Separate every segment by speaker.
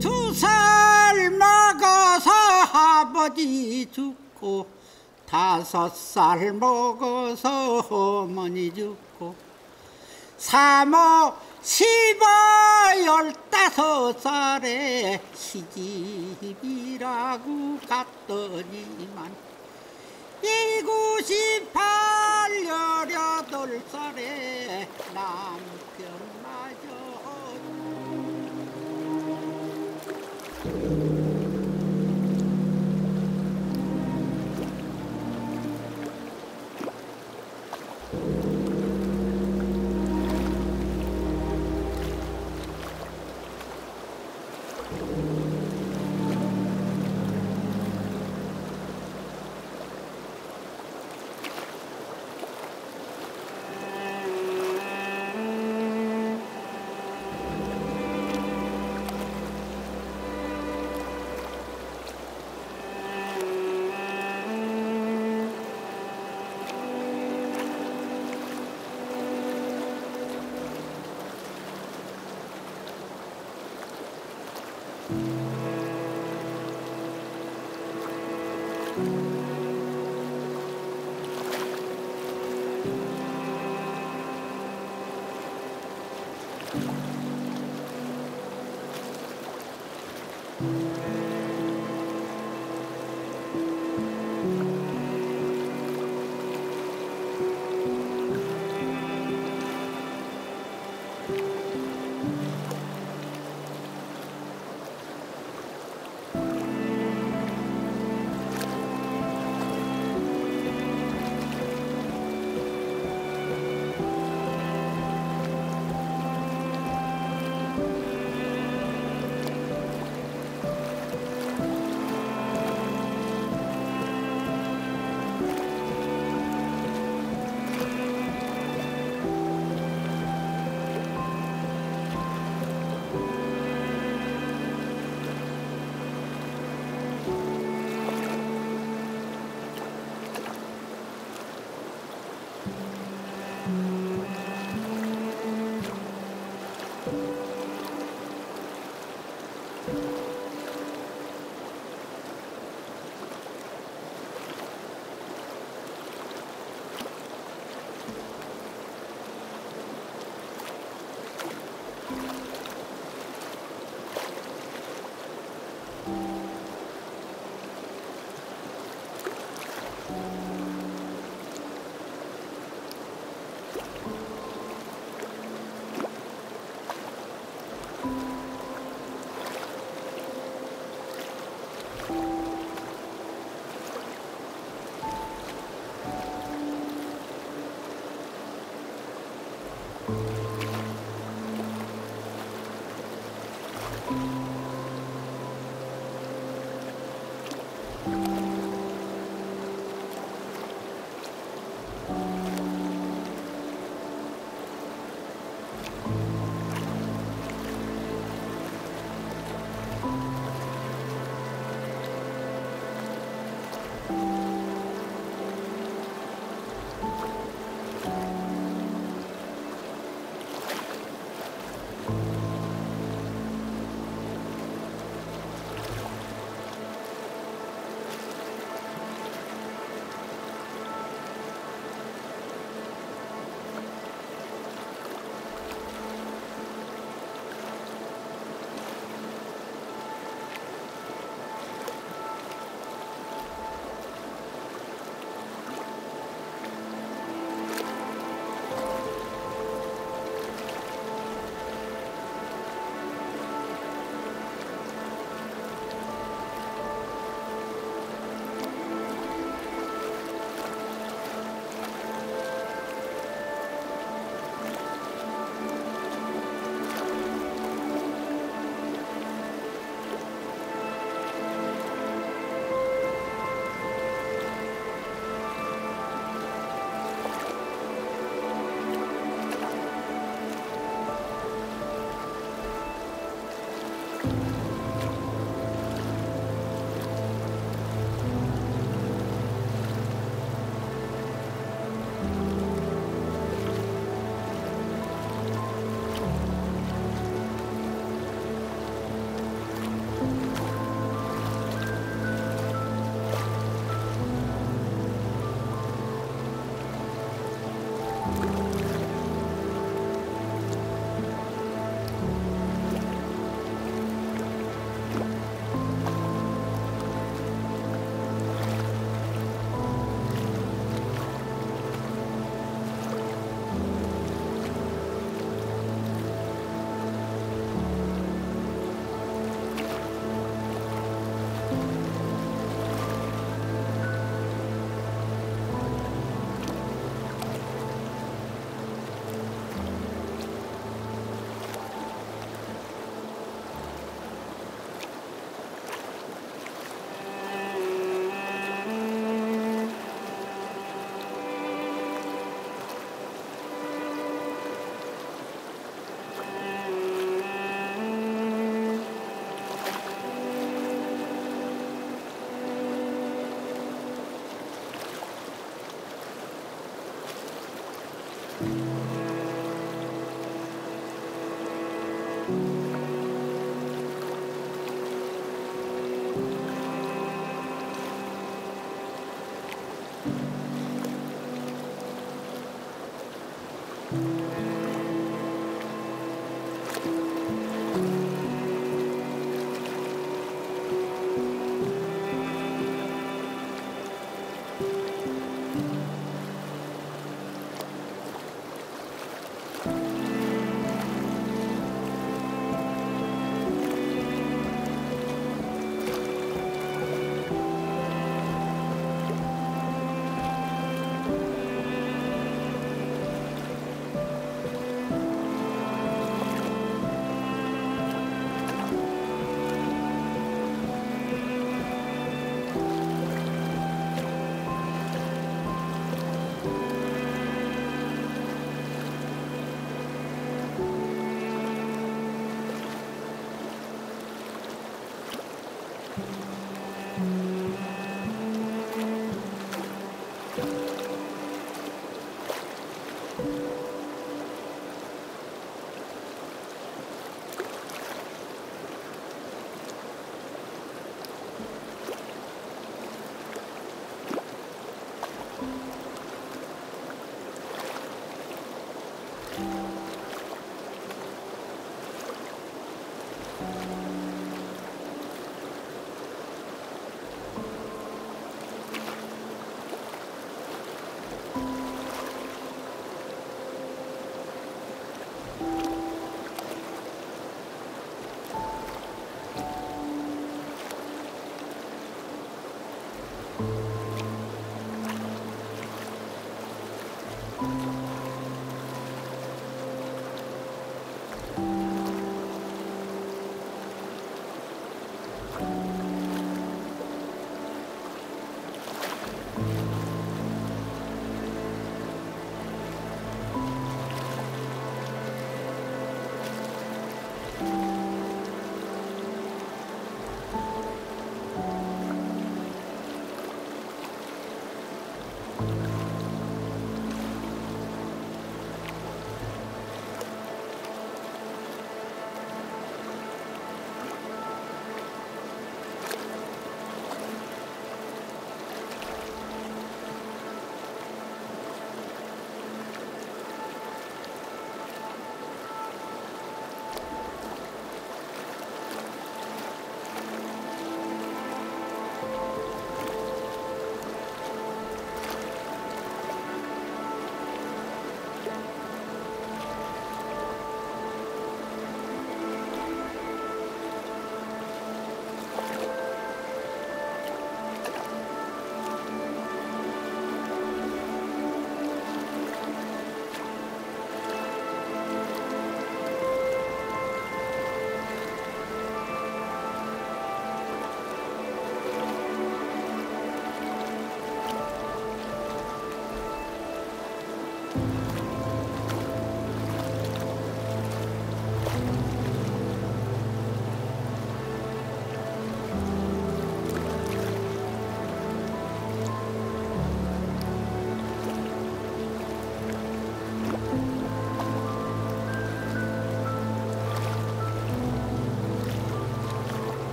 Speaker 1: 두 살 먹어서 아버지 죽고 다섯 살 먹어서 어머니 죽고 사모 십어 열다섯 살에 시집이라고 갔더니만 이구십팔 열여덟 살에 남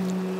Speaker 1: Mm-hmm.